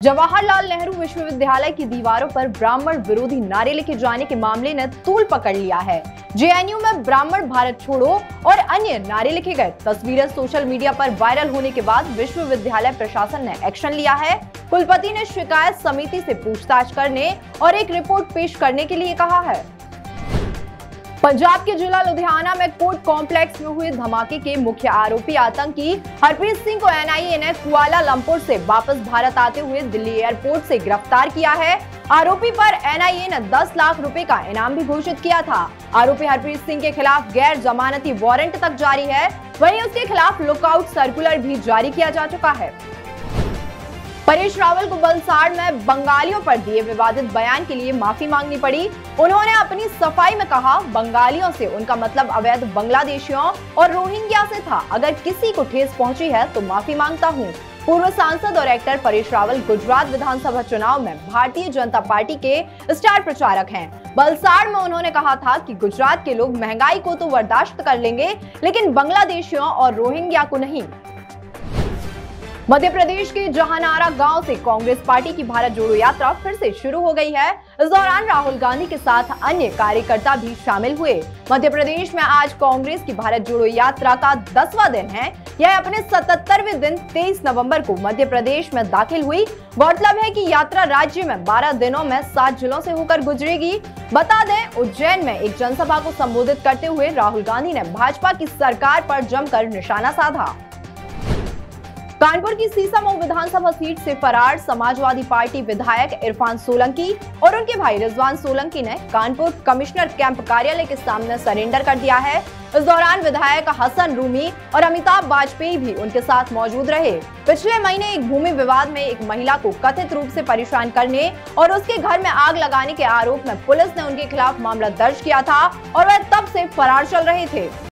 जवाहरलाल नेहरू विश्वविद्यालय की दीवारों पर ब्राह्मण विरोधी नारे लिखे जाने के मामले ने तूल पकड़ लिया है। जेएनयू में ब्राह्मण भारत छोड़ो और अन्य नारे लिखे गए तस्वीरें सोशल मीडिया पर वायरल होने के बाद विश्वविद्यालय प्रशासन ने एक्शन लिया है। कुलपति ने शिकायत समिति से पूछताछ करने और एक रिपोर्ट पेश करने के लिए कहा है। पंजाब के जिला लुधियाना में कोर्ट कॉम्प्लेक्स में हुए धमाके के मुख्य आरोपी आतंकी हरप्रीत सिंह को एनआईए ने कुआला लंपुर से वापस भारत आते हुए दिल्ली एयरपोर्ट से गिरफ़्तार किया है। आरोपी पर एनआईए ने 10 लाख रुपए का इनाम भी घोषित किया था। आरोपी हरप्रीत सिंह के खिलाफ गैर जमानती वारंट तक जारी है। वहीं उसके खिलाफ लुकआउट सर्कुलर भी जारी किया जा चुका है। परेश रावल को बलसाड़ में बंगालियों पर दिए विवादित बयान के लिए माफ़ी मांगनी पड़ी। उन्होंने अपनी सफ़ाई में कहा, बंगालियों से उनका मतलब अवैध बांग्लादेशियों और रोहिंग्या से था। अगर किसी को ठेस पहुँची है तो माफ़ी माँगता हूँ। पूर्व सांसद और एक्टर परेश रावल गुजरात विधानसभा चुनाव में भारतीय जनता पार्टी के स्टार प्रचारक हैं। बलसाड़ में उन्होंने कहा था कि गुजरात के लोग महँगाई को तो बर्दाश्त कर लेंगे, लेकिन बांग्लादेशियों और रोहिंग्या को नहीं। मध्य प्रदेश के जहानारा गाँव से कांग्रेस पार्टी की भारत जोड़ो यात्रा फिर से शुरू हो गई है। इस दौरान राहुल गांधी के साथ अन्य कार्यकर्ता भी शामिल हुए। मध्य प्रदेश में आज कांग्रेस की भारत जोड़ो यात्रा का दसवां दिन है। यह अपने सतहत्तरवें दिन 23 नवंबर को मध्य प्रदेश में दाखिल हुई। गौरतलब है कि यात्रा राज्य में 12 दिनों में सात जिलों से होकर गुजरेगी। बता दें, उज्जैन में एक जनसभा को संबोधित करते हुए राहुल गांधी ने भाजपा की सरकार पर जमकर निशाना साधा। कानपुर की सीसामऊ विधानसभा सीट से फरार समाजवादी पार्टी विधायक इरफान सोलंकी और उनके भाई रिजवान सोलंकी ने कानपुर कमिश्नर कैंप कार्यालय के सामने सरेंडर कर दिया है। इस दौरान विधायक हसन रूमी और अमिताभ वाजपेयी भी उनके साथ मौजूद रहे। पिछले महीने एक भूमि विवाद में एक महिला को कथित रूप से परेशान करने और उसके घर में आग लगाने के आरोप में पुलिस ने उनके खिलाफ मामला दर्ज किया था और वह तब से फरार चल रहे थे।